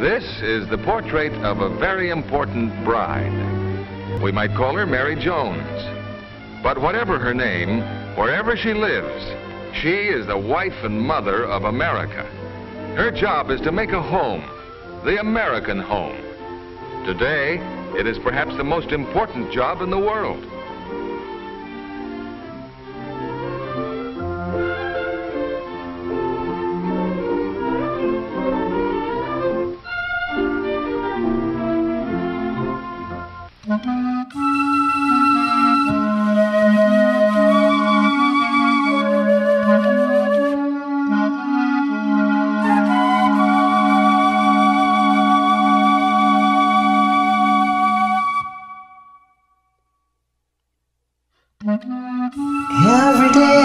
This is the portrait of a very important bride. We might call her Mary Jones. But whatever her name, wherever she lives, she is the wife and mother of America. Her job is to make a home, the American home. Today, it is perhaps the most important job in the world. Every day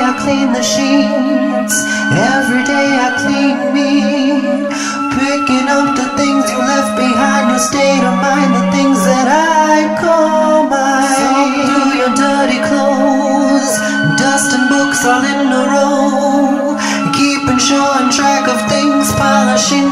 I clean the sheets, every day I clean me. Picking up the things you left behind, your state of mind, all in a row. Keeping sure and track of things, polishing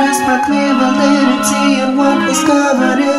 press my clear validity and what is covered in